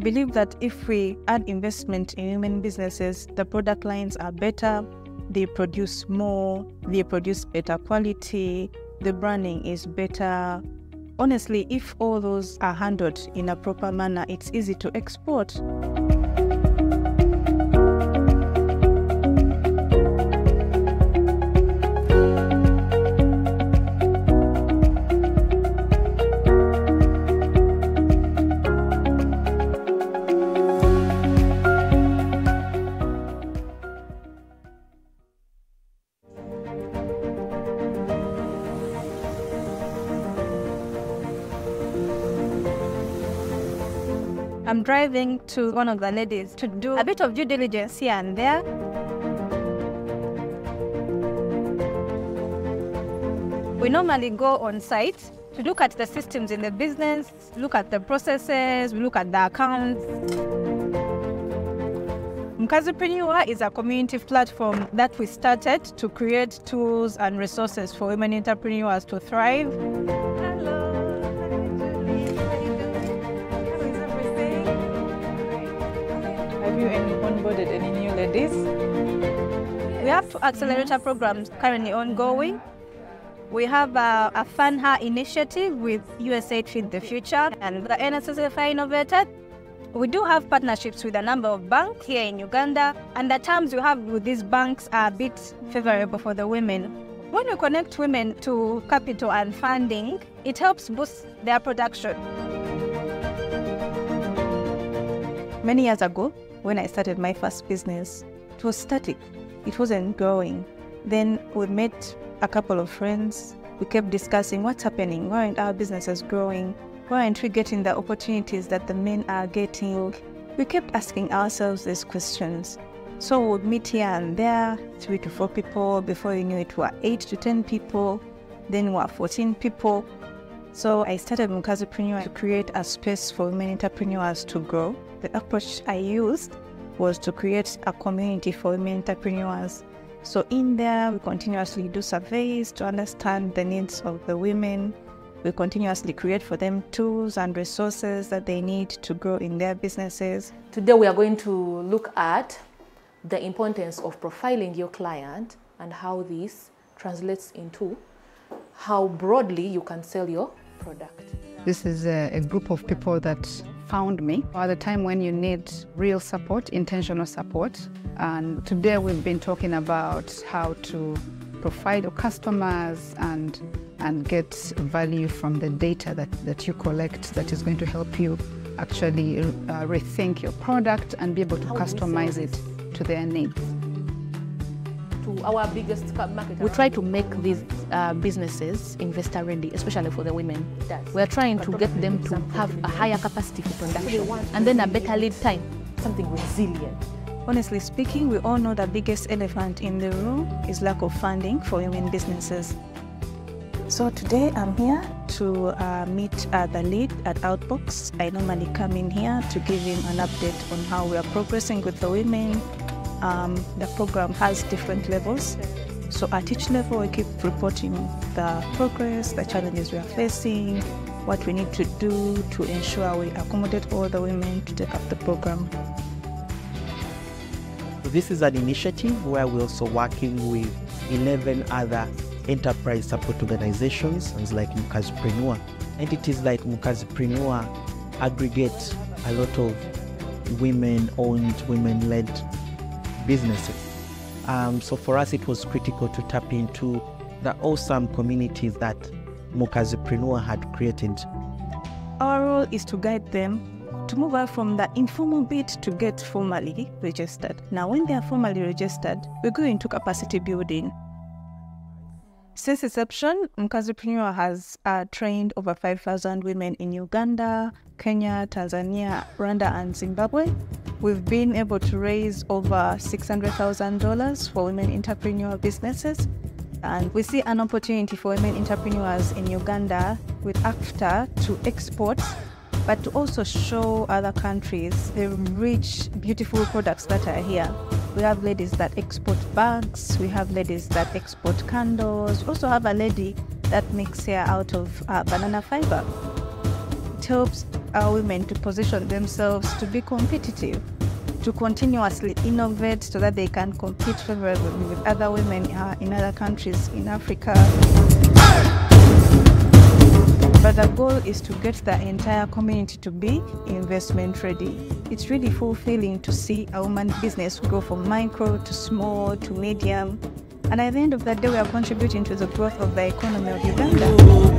believe that if we add investment in women businesses, the product lines are better, they produce more, they produce better quality, the branding is better. Honestly, if all those are handled in a proper manner, it's easy to export. I'm driving to one of the ladies to do a bit of due diligence here and there. We normally go on site to look at the systems in the business, look at the processes, we look at the accounts. Mkazipreneur is a community platform that we started to create tools and resources for women entrepreneurs to thrive. Onboarded any new ladies? We have two accelerator programs currently ongoing. We have a, a Fund Her initiative with USAID Feed the Future and the NSSF Hi-Innovator. We do have partnerships with a number of banks here in Uganda, and the terms we have with these banks are a bit favorable for the women. When we connect women to capital and funding, it helps boost their production. Many years ago, when I started my first business, it was static. It wasn't growing. Then we met a couple of friends. We kept discussing what's happening. Why aren't our businesses growing? Why aren't we getting the opportunities that the men are getting? We kept asking ourselves these questions. So we'd meet here and there, three to four people. Before you knew it, we were eight to 10 people. Then we were 14 people. So I started Mkazipreneur to create a space for women entrepreneurs to grow. The approach I used was to create a community for women entrepreneurs. So in there, we continuously do surveys to understand the needs of the women. We continuously create for them tools and resources that they need to grow in their businesses. Today we are going to look at the importance of profiling your client and how this translates into how broadly you can sell your product. This is a, a, group of people that found me at the time when you need real support, intentional support. And today we've been talking about how to profile your customers and, and get value from the data that, that you collect that is going to help you actually uh, rethink your product and be able to customize it to their needs to our biggest market. We try to make these uh, businesses investor ready, especially for the women. We are trying to get them to have a higher capacity for production and then a better lead time. Something resilient. Honestly speaking, we all know the biggest elephant in the room is lack of funding for women businesses. So today I'm here to uh, meet uh, the lead at Outbox. I normally come in here to give him an update on how we are progressing with the women, um, the program has different levels. So at each level, we keep reporting the progress, the challenges we are facing, what we need to do to ensure we accommodate all the women to take up the program. This is an initiative where we're also working with 11 other enterprise support organizations like Mkazipreneur. Entities like Mkazipreneur aggregate a lot of women-owned, women-led businesses. Um, so for us, it was critical to tap into the awesome communities that Mkazipreneur had created. Our role is to guide them to move out from the informal bit to get formally registered. Now, when they are formally registered, we go into capacity building. Since inception, Mkazipreneur has uh, trained over 5,000 women in Uganda, Kenya, Tanzania, Rwanda, and Zimbabwe. We've been able to raise over $600,000 for women entrepreneur businesses. And we see an opportunity for women entrepreneurs in Uganda with AfCFTA to export, but to also show other countries the rich, beautiful products that are here. We have ladies that export bags, we have ladies that export candles, also have a lady that makes hair out of uh, banana fiber. It helps our women to position themselves to be competitive, to continuously innovate so that they can compete favorably with other women uh, in other countries in Africa. But the goal is to get the entire community to be investment ready. It's really fulfilling to see a woman business grow from micro to small to medium. And at the end of the day, we are contributing to the growth of the economy of Uganda.